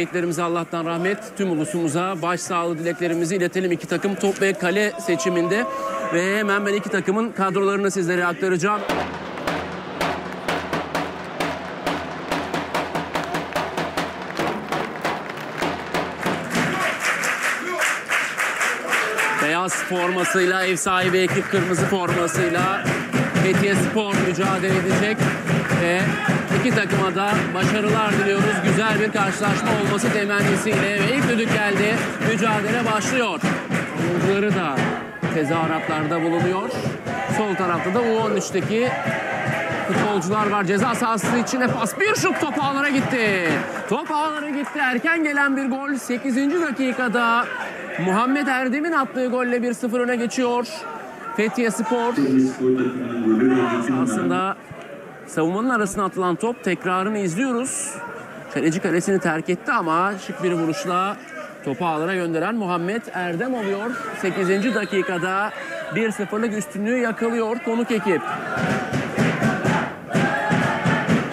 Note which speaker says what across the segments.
Speaker 1: Şehitlerimize Allah'tan rahmet, tüm ulusumuza başsağlığı dileklerimizi iletelim iki takım top ve kale seçiminde. Ve hemen ben iki takımın kadrolarını sizlere aktaracağım. Beyaz formasıyla ev sahibi ekip kırmızı formasıyla Fethiye Spor mücadele edecek ve iki takıma da başarılar diliyoruz. Güzel bir karşılaşma olması temennisiyle ve ilk düdük geldi. Mücadele başlıyor. Oyuncuları da tezahüratlarda bulunuyor. Sol tarafta da U13'teki futbolcular var. Ceza sahası içine pas. Bir şut top ağlara gitti. Top ağlara gitti. Erken gelen bir gol. 8. dakikada Muhammed Erdem'in attığı golle 1-0 öne geçiyor. Fethiye Spor aslında savunmanın arasına atılan top tekrarını izliyoruz. Kaleci kalesini terk etti ama şık bir vuruşla topu ağlara gönderen Muhammed Erdem oluyor. 8. dakikada 1-0'lık üstünlüğü yakalıyor konuk ekip.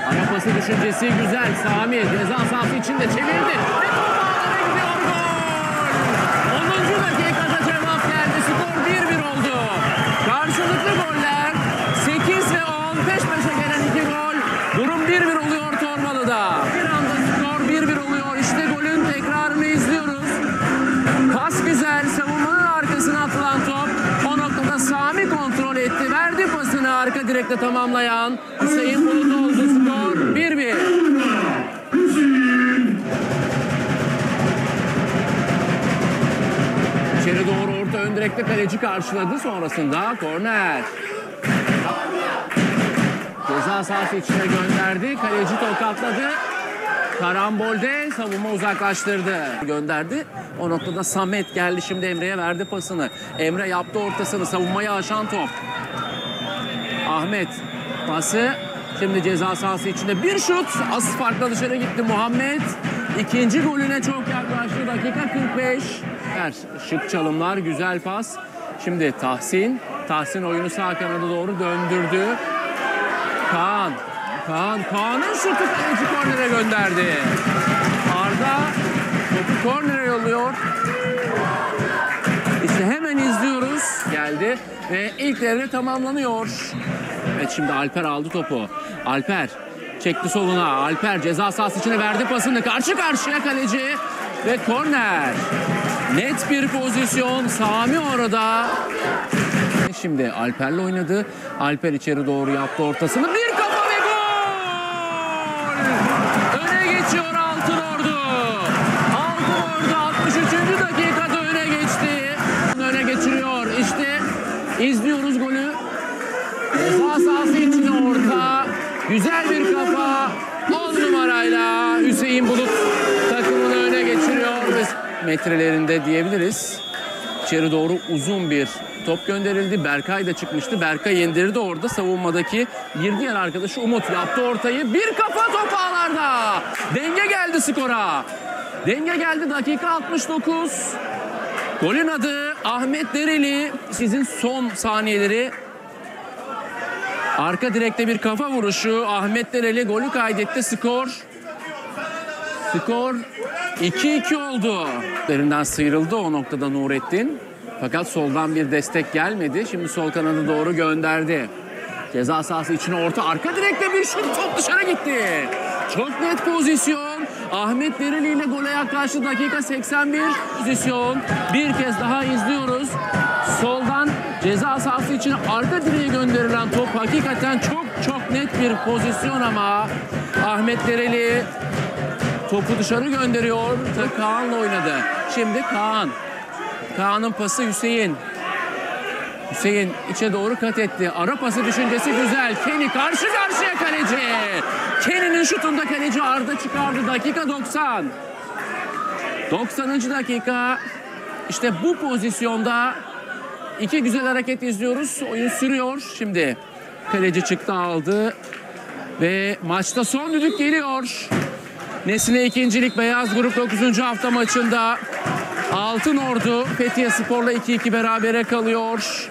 Speaker 1: Ara pası düşüncesi güzel. Sami ceza sahası içinde çevirdi. Ve top ağlara gidiyor gol. 10. dakikada direkte tamamlayan Hüseyin Bulut oldu. Skor 1-1. İçeri doğru orta ön direkte kaleci karşıladı. Sonrasında korner. Ceza sahası içine gönderdi. Kaleci tokatladı. Karambolde savunma uzaklaştırdı. Gönderdi. O noktada Samet geldi şimdi Emre'ye verdi pasını. Emre yaptı ortasını. Savunmayı aşan top. Ahmet pası. Şimdi ceza sahası içinde bir şut. Az farkla dışarı gitti Muhammed. İkinci golüne çok yaklaştı. Dakika 45. Her şık çalımlar, güzel pas. Şimdi Tahsin. Tahsin oyunu sağ kanada doğru döndürdü. Kaan. Kaan. Kaan'ın şutu kaleci kornere gönderdi. Arda topu kornere yolluyor. İşte hemen izliyoruz. Geldi ve ilk devre tamamlanıyor. Evet şimdi Alper aldı topu. Alper çekti soluna. Alper ceza sahası içine verdi pasını. Karşı karşıya kaleci ve korner. Net bir pozisyon. Sami orada. Şimdi Alper'le oynadı. Alper içeri doğru yaptı ortasını. Bir kafa ve gol! Öne geçiyor izliyoruz golü. Ceza sahası içine orta. Güzel bir kafa. 10 numarayla Hüseyin Bulut takımını öne geçiriyor. Metrelerinde diyebiliriz. İçeri doğru uzun bir top gönderildi. Berkay da çıkmıştı. Berkay indirdi orada savunmadaki bir diğer arkadaşı Umut yaptı ortayı. Bir kafa top ağlarda. Denge geldi skora. Denge geldi dakika 69. Golün adı Ahmet Dereli. Sizin son saniyeleri Arka direkte bir kafa vuruşu. Ahmet Dereli golü kaydetti. Skor Skor 2-2 oldu. Derinden sıyrıldı o noktada Nurettin. Fakat soldan bir destek gelmedi. Şimdi sol kanada doğru gönderdi. Ceza sahası içine orta arka direkte bir şut top dışarı gitti. Çok net pozisyon. Ahmet Dereli ile gole yaklaştı. Dakika 81 pozisyon. Bir kez daha izliyoruz. Soldan ceza sahası içine arka direğe gönderilen top hakikaten çok çok net bir pozisyon ama Ahmet Dereli topu dışarı gönderiyor. Kaan'la oynadı. Şimdi Kaan. Kaan'ın pası Hüseyin. Hüseyin içe doğru kat etti. Ara pası düşüncesi güzel. Kenny karşı karşıya kaleci. Kenny'nin şutunda kaleci Arda çıkardı. Dakika 90. 90. dakika. İşte bu pozisyonda iki güzel hareket izliyoruz. Oyun sürüyor. Şimdi kaleci çıktı aldı. Ve maçta son düdük geliyor. Nesne ikincilik Beyaz Grup 9. hafta maçında Altın Ordu Fethiye Spor'la 2-2 berabere kalıyor.